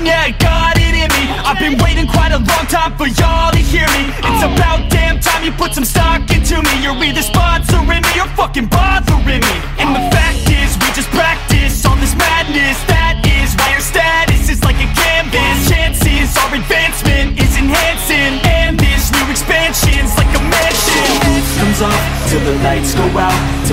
passion, yeah, I got it in me. I've been waiting quite a long time for y'all to hear me. It's about damn time you put some stock into me. You're either sponsoring me or fucking bothering me